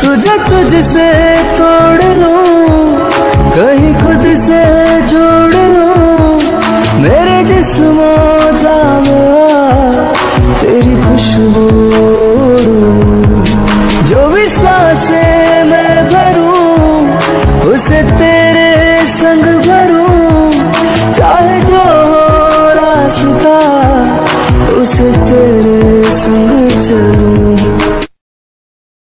तुझे तुझसे तोड़ लूँ, कहीं खुद से जोड़ लूँ। मेरे जिस्मों जाम तेरी खुशबू जो भी सांसे मैं भरूं, उसे तेरे संग भरूं। चाहे जो हो रास्ता, उसे तेरे संग चलूँ।